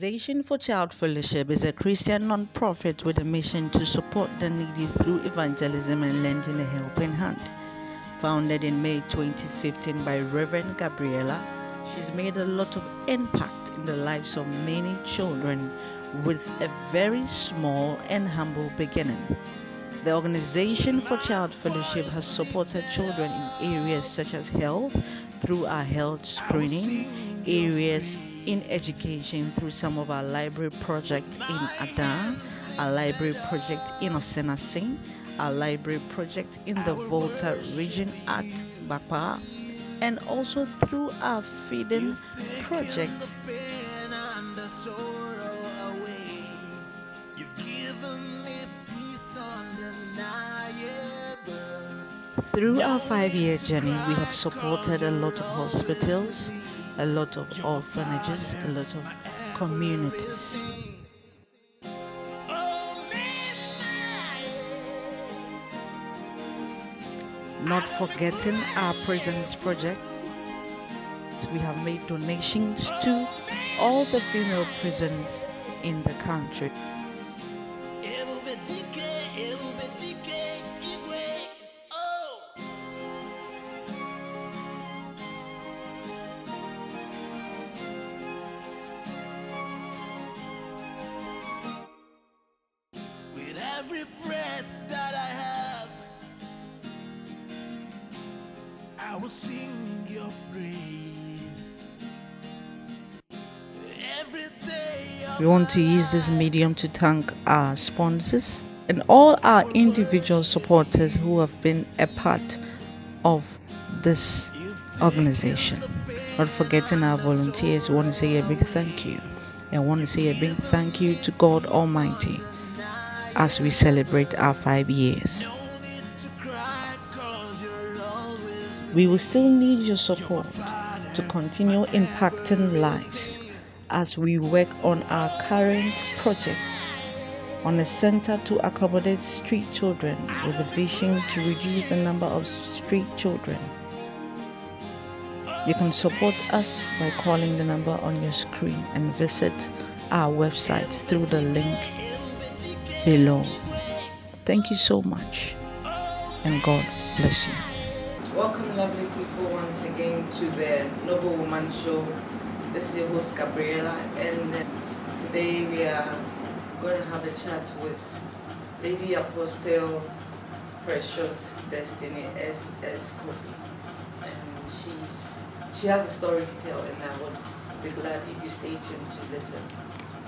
Organization for Child Fellowship is a Christian non-profit with a mission to support the needy through evangelism and lending a helping hand. Founded in May 2015 by Reverend Gabriella, she's made a lot of impact in the lives of many children with a very small and humble beginning. The Organization for Child Fellowship has supported children in areas such as health through our health screening, areas in education through some of our library projects in Adan, our library project in Osenase, our library project in the Volta region at Bapa, and also through our feeding project. Through our five year journey, we have supported a lot of hospitals, a lot of orphanages, a lot of communities. Not forgetting our prisons project, we have made donations to all the female prisons in the country. Every breath that I have, I will sing your praise. Every day We want to use this medium to thank our sponsors and all our individual supporters who have been a part of this organization. Not forgetting our volunteers, we want to say a big thank you. I want to say a big thank you to God Almighty as we celebrate our five years. We will still need your support to continue impacting lives as we work on our current project on a center to accommodate street children with a vision to reduce the number of street children. You can support us by calling the number on your screen and visit our website through the link below. Thank you so much and God bless you. Welcome, lovely people, once again to the Noble Woman Show. This is your host, Gabriella, and uh, today we are going to have a chat with Lady Apostle Precious Destiny S. S. Kwofie. And she's she has a story to tell, and I would be glad if you stay tuned to listen.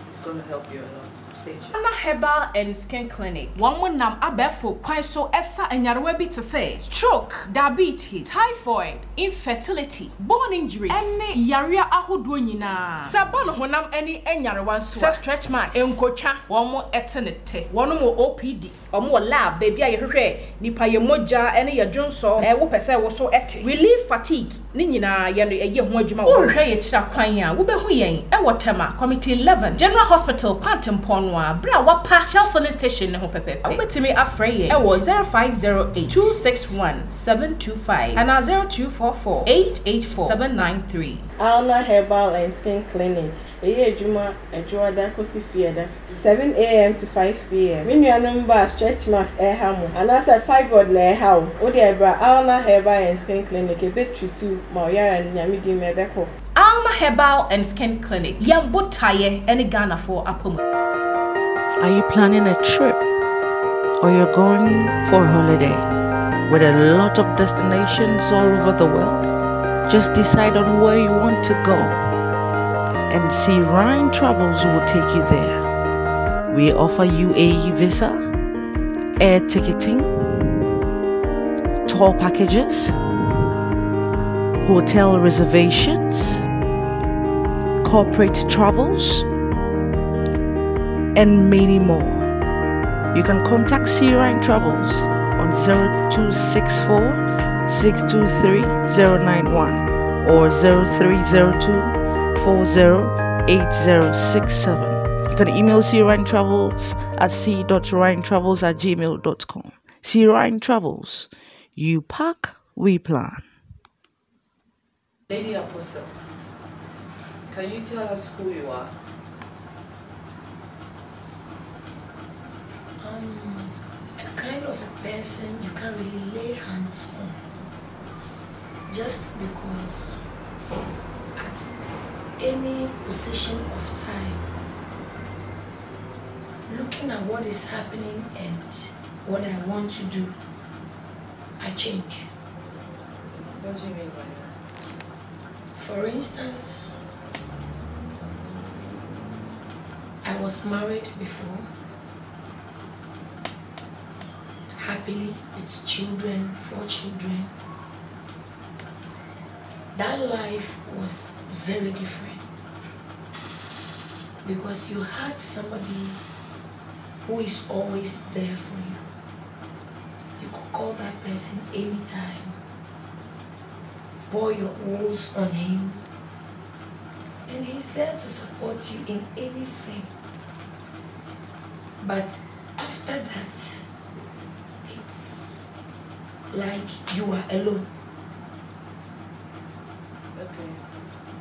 It's going to help you a lot. Ghana Herbal and Skin Clinic. Wɔn mo nam abɛɛfo kwan so ɛsa nyarewa bi te sɛ stroke, diabetes, typhoid, infertility, bone injuries, ɛne yareɛ ahodoɔ nyinaa. Sɛ ne honam ɛne nyarewa nso. Sɛ stretch marks, nkotwa, wɔn mo ɛte ne te. Wɔn mo OPD, wɔn wɔ lab baabi a yɛhwehwɛ nipa yɛ mogya ɛne yɛ dwonsɔ. Ɛɛ wopɛ sɛ wɔso ɛte. Relief fatigue ne nyinaa yɛ no ɛyɛ ho adwuma wɔ. Wohwɛ yɛ kyerɛ kwan a wobɛhu yɛn ɛwɔ Tema Committee 11 General Hospital Kwantempɔn no a bere a wapa Shell filling station ne ho pɛpɛpɛ. Wobɛtumi afrɛ yɛn ɛwɔ 0508 261 725 anaa 0244 884 793. Alna Herbal and Skin Clinic. Èyí adwuma adwoada kɔsi fiada. 7 a.m. to 5 p.m. Me nuanom ba stretch marks ɛha mo. Anaasɛ fibroid na ɛha wo. Wode ɛbra Alna Herbal and Skin Clinic ebɛtutu ma ɔyara no nyame di ma ɛbɛkɔ. Herbal and Skin Clinic. Yɛn botaeɛ ne Ghanafoɔ apam. Are you planning a trip or you're going for a holiday with a lot of destinations all over the world? Just decide on where you want to go and see Ryan Travels will take you there. We offer UAE visa, air ticketing, tour packages, hotel reservations, corporate travels, and many more. You can contact Sea Ryan Travels on 0264 623 091 or 0302 408067. You can email Sea Ryan Travels at c.ryantravels at gmail.com. Sea Ryan Travels. You pack, we plan. Lady Apostle, Can you tell us who you are? Um, a kind of a person you can't really lay hands on. Just because at any position of time, looking at what is happening and what I want to do, I change. What do you mean by that? For instance, I was married before, happily with children, four children. That life was very different because you had somebody who is always there for you. You could call that person anytime pour your woes on him. And he's there to support you in anything. But after that, it's like you are alone. Okay.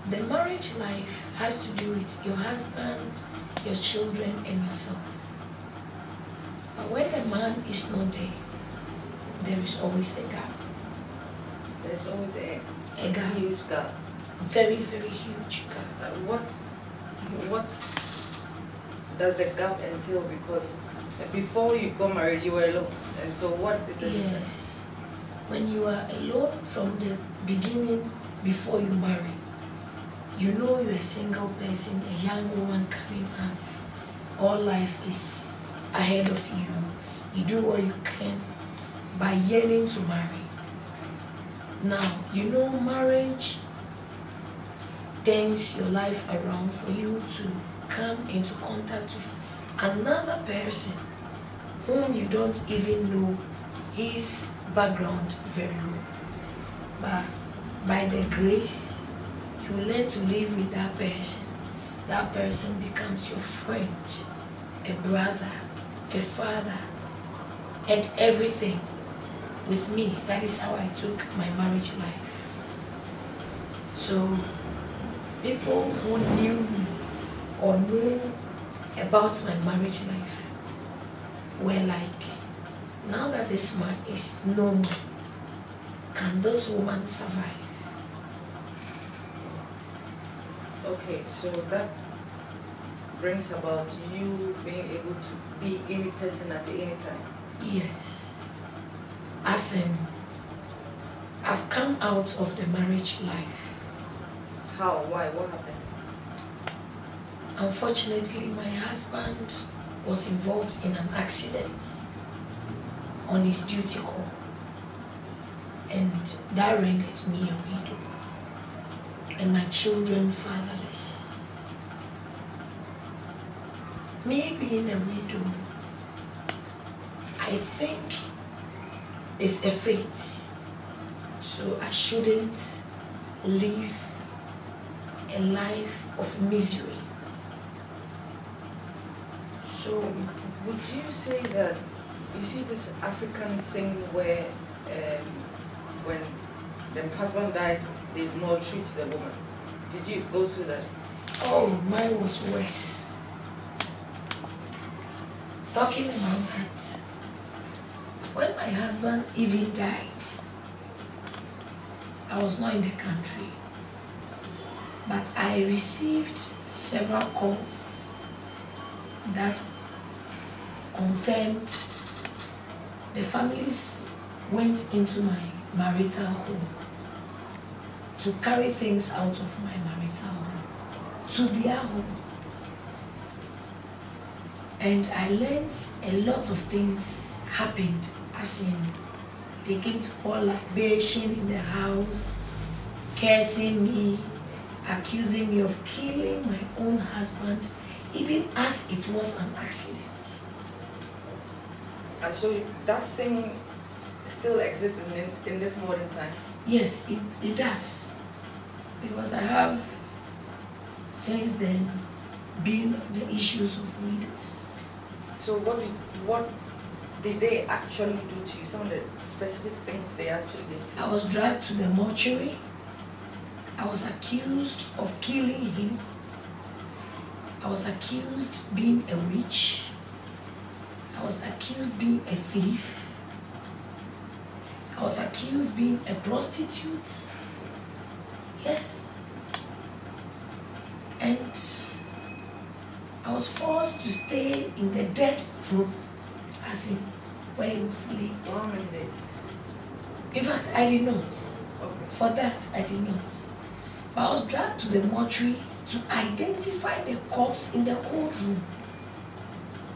The marriage life has to do with your husband, your children, and yourself. But when the man is not there, there is always a gap. There's always a A gap. huge gap. Very, very huge gap. Uh, what what does the gap entail? Because before you got married, you were alone, and so what is the difference? Yes. When you are alone from the beginning before you marry, you know you're a single person, a young woman coming up. All life is ahead of you. You do what you can by yearning to marry. Now, you know marriage turns your life around for you to come into contact with another person whom you don't even know his background very well. But by the grace, you learn to live with that person. That person becomes your friend, a brother, a father, and everything. With me, that is how I took my marriage life. So, people who knew me or know about my marriage life were like, now that this man is no more, can this woman survive? Okay, so that brings about you being able to be any person at any time. Yes. As in, I've come out of the marriage life. How? Why? What happened? Unfortunately, my husband was involved in an accident on his duty call, and that rendered me a widow and my children fatherless. Me being a widow, I think is a fate, so I shouldn't live a life of misery. So Would you say that you see this African thing where um, when the husband dies, they maltreat the woman? Did you go through that? Oh, mine was worse. Talking about that, when my husband even died, I was not in the country, but I received several calls that confirmed the families went into my marital home to carry things out of my marital home to their home. And I learned a lot of things happened as in they came to pour libation in the house, cursing me, accusing me of killing my own husband, even as it was an accident. And so that thing still exists in, in this modern time. Yes, it, it does. Because I have since then been the issues of widows. So what did what did they actually do to you? Some of the specific things they actually did. I was dragged to the mortuary. I was accused of killing him. I was accused being a witch. I was accused being a thief. I was accused being a prostitute. Yes. And I was forced to stay in the dead room, as in where he was laid. For how many days? In fact, I did not. Okay. For that, I did not. But I was dragged to the mortuary to identify the corpse in the cold room.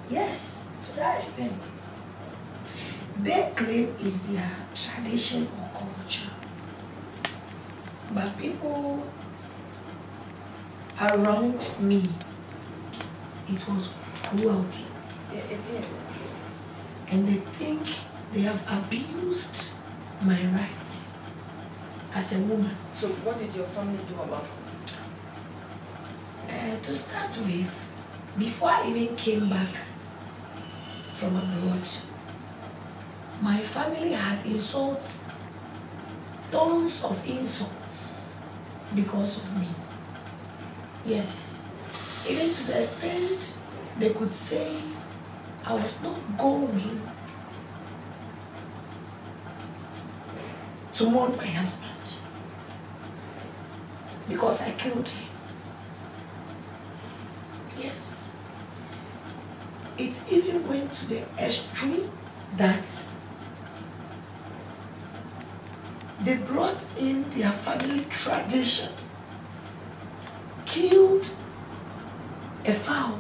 Yes, to that extent. They claim is their tradition or culture. But people around me, it was cruelty. And they think they have abused my rights as a woman. So what did your family do about it? Uh, to start with, before I even came back from abroad, my family had insults, tons of insults because of me. Yes. Even to the extent they could say I was not going to mourn my husband because I killed him. Yes. It even went to the extreme that they brought in their family tradition, killed a fowl.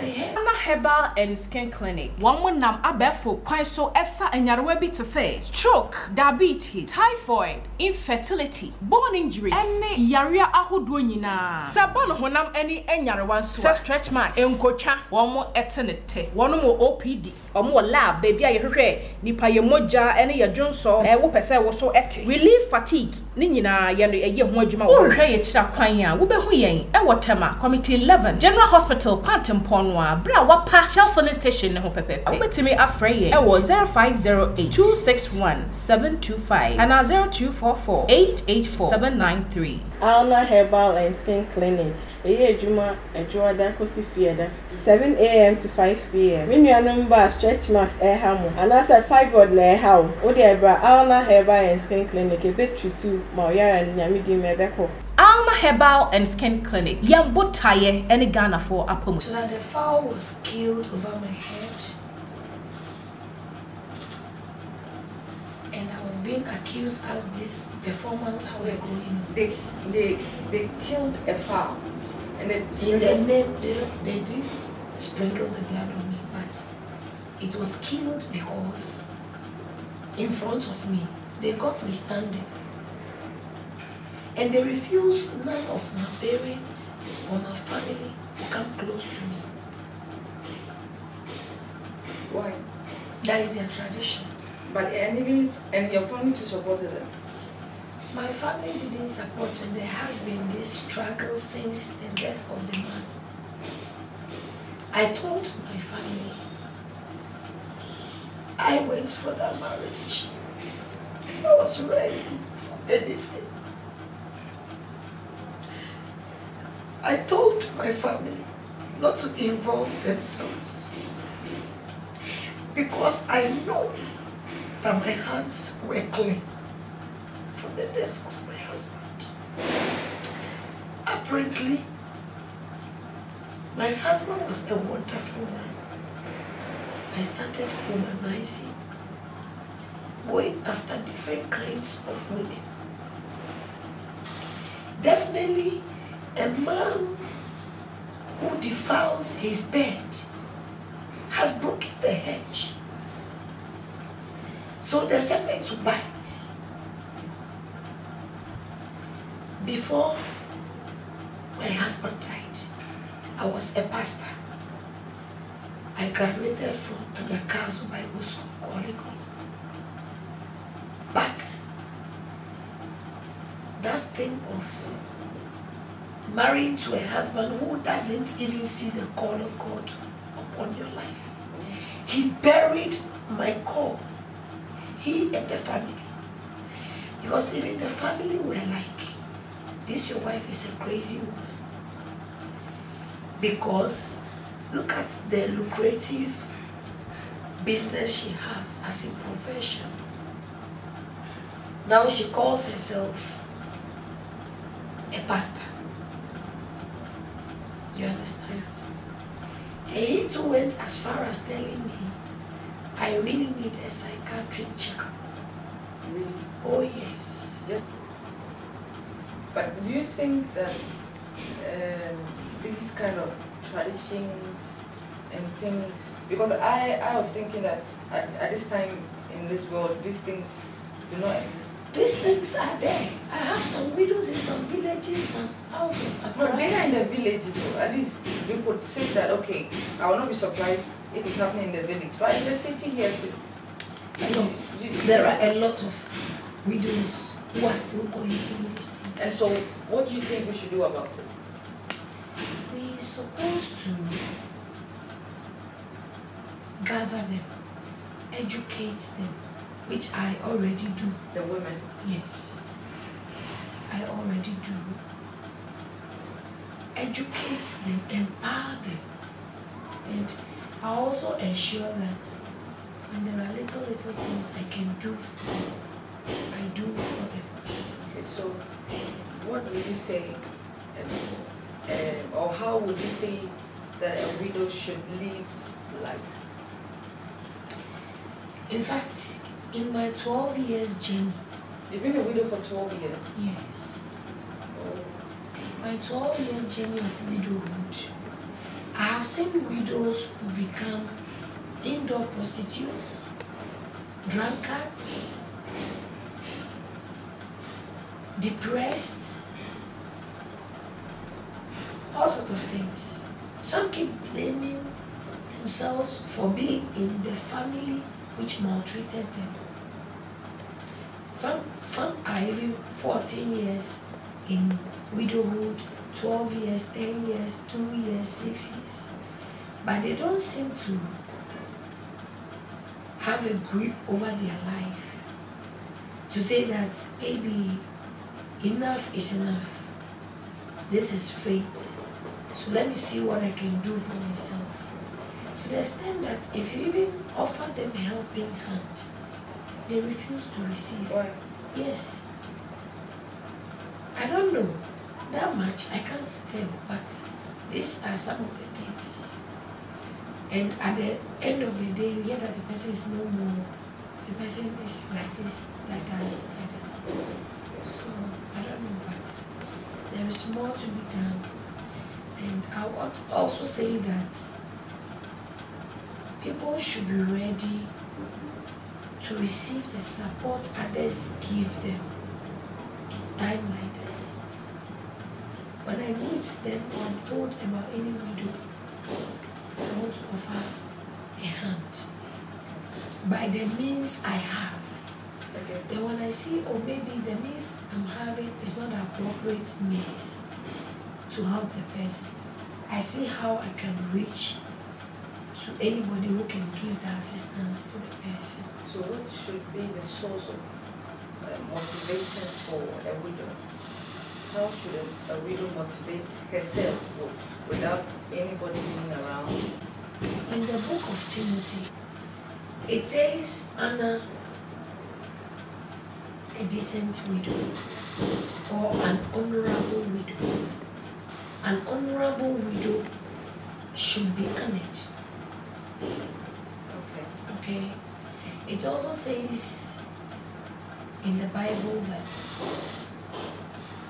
Ghana Herbal and Skin Clinic. Wɔn mo nam abɛɛfo kwan so ɛsa nyarewa bi te sɛ stroke, diabetes, typhoid, infertility, bone injuries, ɛne yareɛ ahodoɔ nyinaa. Sɛ bɔ ne honam ɛne nyarewa nso sɛ stretch marks, nkotwa, wɔn mo ɛte ne te. Wɔn mo OPD, wɔn wɔ lab baabi a yɛhwehwɛ nipa yɛ mogya ɛne yɛ dwonsɔ ɛwɔ pɛ sɛ ɛwɔ so ɛte. Relief fatigue ne nyinaa yɛ no ɛyɛ ho adwuma wɔ. Wɔrehwɛ yɛ kyerɛ kwan a wobɛhu yɛn ɛwɔ Tema Committee 11 General Hospital Kwantempɔn no a bere a wapa Shell filling station ne ho pɛpɛɛpɛ. Wobɛtumi afrɛ yɛn ɛwɔ 0508 261 725 anaa 0244 884 793. Alna Herbal and Skin Clinic. Èyí adwuma adwoada kɔsi fieda. 7 a.m. to 5 p.m. Me nuanom ba stretch marks ɛha mo. Anaasɛ fibroid na ɛha wo. Wode ɛbra Alna Herbal and Skin Clinic ebɛtutu ma ɔyara nyame di mu ɛbɛkɔ. Alma Herbal and Skin Clinic. Yɛn botaeɛ ɛne Ghanafoɔ apɔmu. So that the fowl was killed over my head. And I was being accused as this performance were going on. They they they killed a fowl, and they In the name, they, they did sprinkle the blood on me, but it was killed because in front of me, they got me standing. And they refuse none of my parents or my family to come close to me. why? That is their tradition. But and even and your family too supported them. My family didn't support when there has been this struggle since the death of the man. I told my family I went for that marriage. I was ready for anything. I told my family not to involve themselves because I know that my hands were clean from the death of my husband. Apparently, my husband was a wonderful man. I started womanizing, going after different kinds of women. Definitely, a man who defiles his bed has broken the hedge. So the serpent to bite. Before my husband died, I was a pastor. I graduated from Anagkazo Bible School, Colegon. But that thing of marrying to a husband who doesn't even see the call of God upon your life, he buried my call. He and the family. Because even the family were like, this your wife is a crazy woman. Because look at the lucrative business she has as a profession. Now she calls herself a pastor. You understand? And he too went as far as telling me, I really need a psychiatric checkup. Really? Oh yes. Just. But do you think that um, these kind of traditions and things? Because I, I was thinking that at, at this time in this world, these things do not exist. These things are there. I have some widows in some villages and out of No, they are in the villages. So at least you could say that okay, I will not be surprised if it's happening in the village, but in the city here too. A lot. There are a lot of widows who are still going through these things. And so, what do you think we should do about it? We're supposed to gather them, educate them, which I already do. The women. Yes, I already do. Educate them, empower them, and I also ensure that when there are little, little things I can do for them, I do for them. Okay, so what would you say, uh, or how would you say that a widow should live life? In fact, in my 12 years journey, You've been a widow for 12 years. yes, Oh, my 12 years journey of widowhood, I have seen widows who become indoor prostitutes, drunkards, depressed, all sorts of things. Some keep blaming themselves for being in the family which maltreated them. Some, some are even 14 years in widowhood, 12 years, 10 years, 2 years, 6 years. But they don't seem to have a grip over their life to say that maybe enough is enough. This is fate. So let me see what I can do for myself. To the extent that if you even offer them helping hand, they refuse to receive. why? Yes. I don't know that much. I can't tell, but these are some of the things. And at the end of the day, you hear that the person is no more. The person is like this, like that, like that. So I don't know, but there is more to be done. And I would also say that people should be ready to receive the support others give them in time like this. When I meet them or I'm told about any widow, I want to offer a hand by the means I have. Okay. Then when I see, oh, maybe the means I'm having is not the appropriate means to help the person, I see how I can reach to anybody who can give the assistance to the person. So what should be the source of uh, motivation for a widow? How should a, a widow motivate herself without anybody being around? In the book of Timothy, it says, Anna, a decent widow, or an honorable widow. An honorable widow should be honored. Okay. Okay. It also says in the Bible that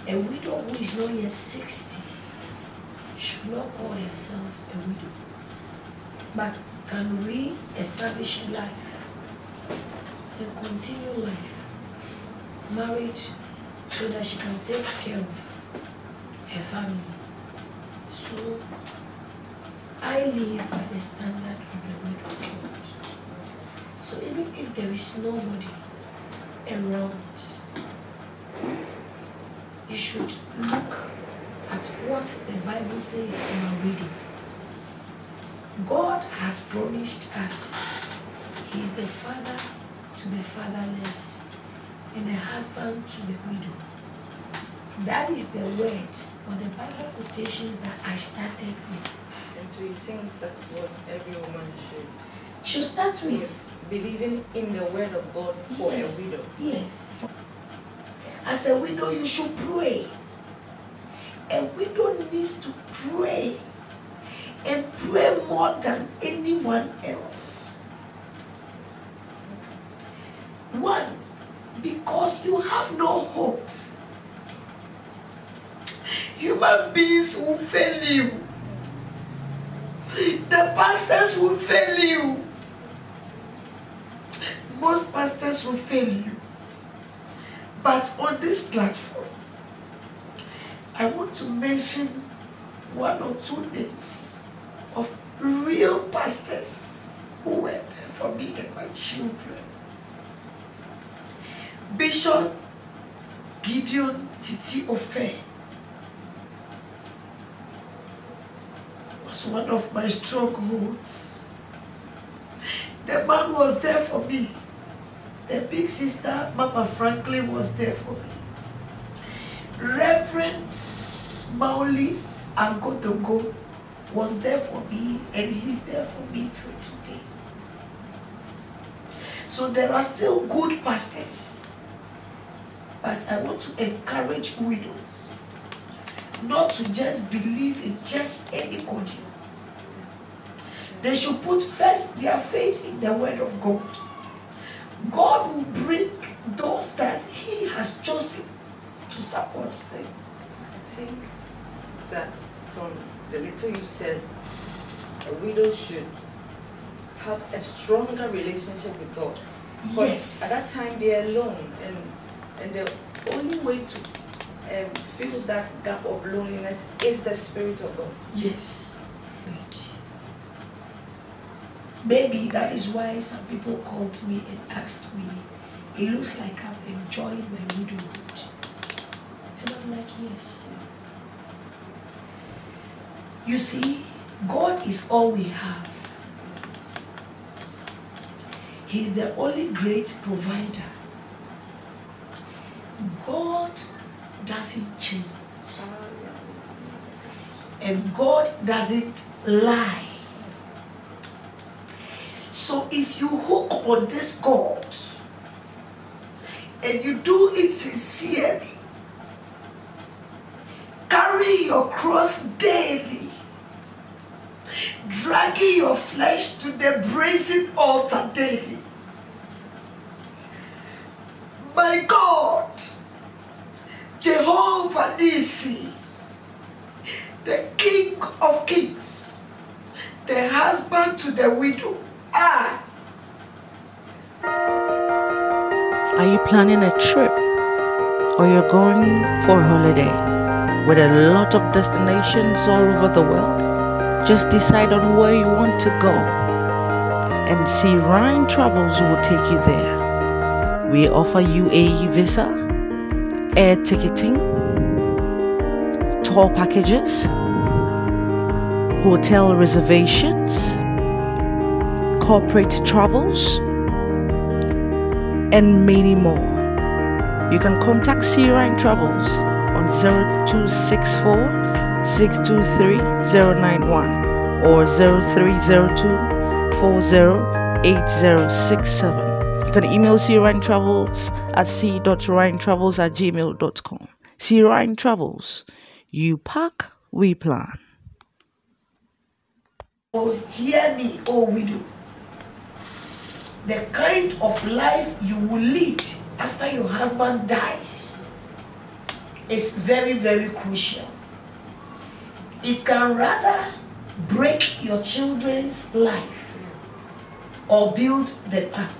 a widow who is not yet 60 should not call herself a widow, but can re-establish life and continue life married so that she can take care of her family. So I live by the standard of the word of God. So even if there is nobody around, you should look at what the Bible says about widow. God has promised us He is the father to the fatherless and a husband to the widow. That is the word or the Bible quotations that I started with. And so you think that's what every woman should Should start with believing in the word of God for yes, a widow. Yes. As a widow, you should pray. A widow needs to pray and pray more than anyone else. One, because you have no hope. Human beings will fail you. The pastors will fail you. Most pastors will fail you. But on this platform, I want to mention one or two names of real pastors who were there for me and my children. Bishop Gideon Titi-Ofei one of my strongholds. The man was there for me. The big sister, Mama Franklin, was there for me. Reverend Mauli Agodogo was there for me and he's there for me till today. So there are still good pastors. But I want to encourage widows not to just believe in just anybody. They should put first their faith in the word of God. God will bring those that He has chosen to support them. I think that from the little you said, a widow should have a stronger relationship with God. But Yes. at that time they are alone and and the only way to um, fill that gap of loneliness is the spirit of God. Yes. Maybe that is why some people called me and asked me, it looks like I'm enjoying my widowhood. And I'm like, yes. You see, God is all we have. He's the only great provider. God doesn't change. And God doesn't lie. So if you hook on this God and you do it sincerely, carry your cross daily, dragging your flesh to the brazen altar daily. My God, Jehovah Nissi, the King of Kings, the husband to the widow. Are you planning a trip or you're going for a holiday with a lot of destinations all over the world? Just decide on where you want to go and see Ryan Travels will take you there. We offer UAE visa, air ticketing, tour packages, hotel reservations, corporate travels, and many more. You can contact Searine Travels on 0264 623 091 or 0302 408067. You can email Searine Travels at c.rhinetravels at gmail.com. Searine Travels. You pack, we plan. oh, hear me, oh widow. The kind of life you will lead after your husband dies is very, very crucial. It can rather break your children's life or build them up.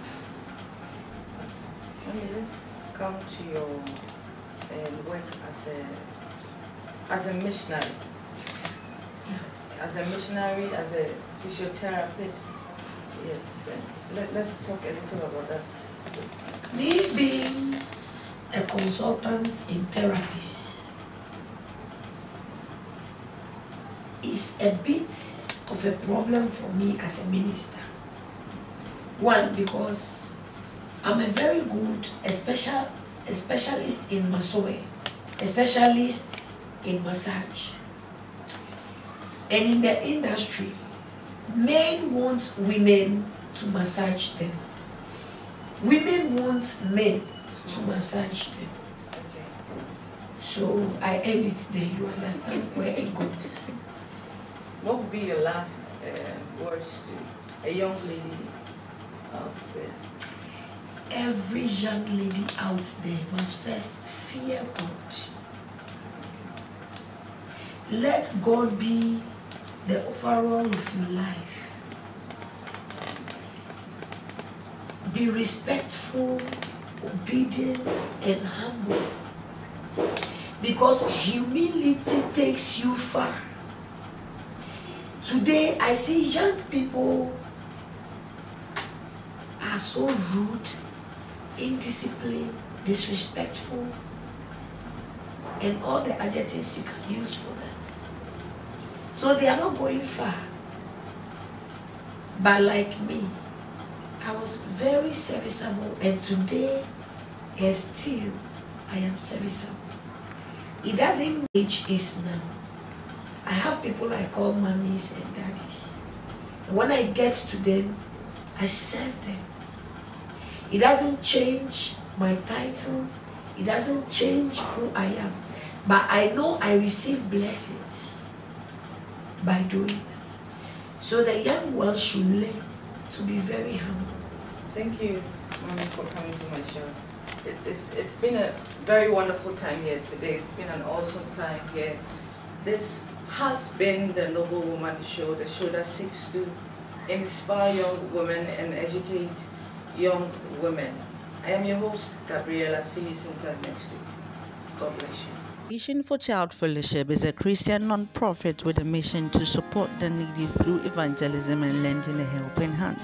Let me just come to your um, work as a as a missionary. As a missionary, as a physiotherapist. Yes. let, let's talk a little about that. Me being a consultant in therapies is a bit of a problem for me as a minister. One, because I'm a very good, a special, a specialist in Masoe. a specialist in massage. And in the industry, men want women to massage them. Women want men to massage them. So I end it there. You understand where it goes. What would be your last uh, words to a young lady out there? Every young lady out there must first fear God. Let God be the overall of your life. Be respectful, obedient, and humble. Because humility takes you far. Today, I see young people are so rude, indisciplined, disrespectful, and all the adjectives you can use for that. So they are not going far. But like me, I was very serviceable, and today, and still, I am serviceable. It doesn't age is now. I have people I call mummies and daddies. And when I get to them, I serve them. It doesn't change my title. It doesn't change who I am. But I know I receive blessings by doing that. So the young ones should learn to be very humble. Thank you, Mommy, for coming to my show. It's, it's, it's been a very wonderful time here today. It's been an awesome time here. This has been the Noble Woman Show, the show that seeks to inspire young women and educate young women. I am your host, Gabriella. See you sometime next week. God bless you. Vision for Child Fellowship is a Christian non-profit with a mission to support the needy through evangelism and lending a helping hand.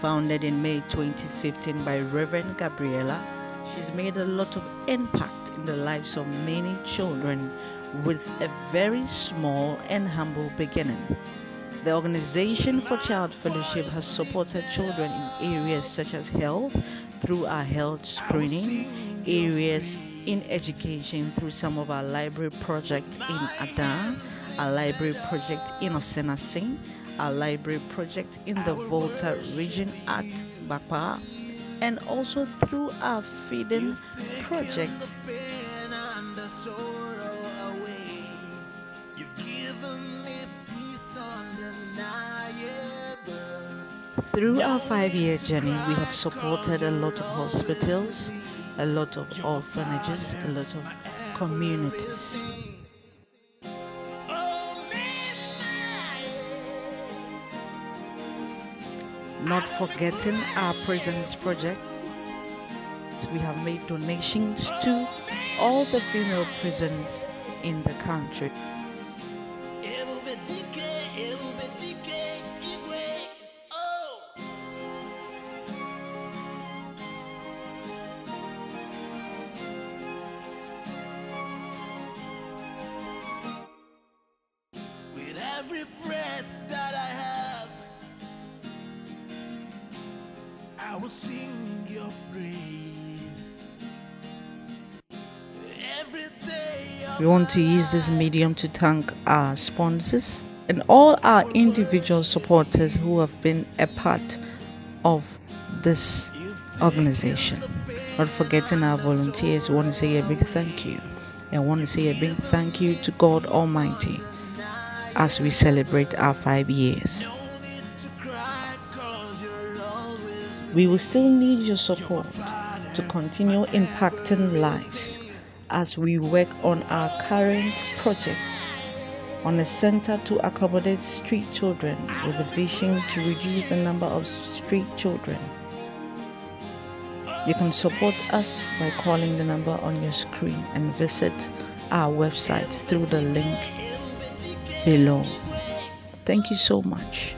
Founded in May 2015 by Reverend Gabriella, she's made a lot of impact in the lives of many children with a very small and humble beginning. The Organization for Child Fellowship has supported children in areas such as health through our health screening, areas in education through some of our library projects in Adan, our library project in Osenase, our library project in the Volta region at Bapa, and also through our feeding project. Through our five year journey, we have supported a lot of hospitals, a lot of orphanages, a lot of communities. Not forgetting our prisons project, we have made donations to all the female prisons in the country. We want to use this medium to thank our sponsors and all our individual supporters who have been a part of this organization. Not forgetting our volunteers, we want to say a big thank you. And I want to say a big thank you to God Almighty as we celebrate our five years. We will still need your support to continue impacting lives as we work on our current project on a center to accommodate street children with a vision to reduce the number of street children. You can support us by calling the number on your screen and visit our website through the link below. Thank you so much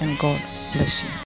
and God bless you.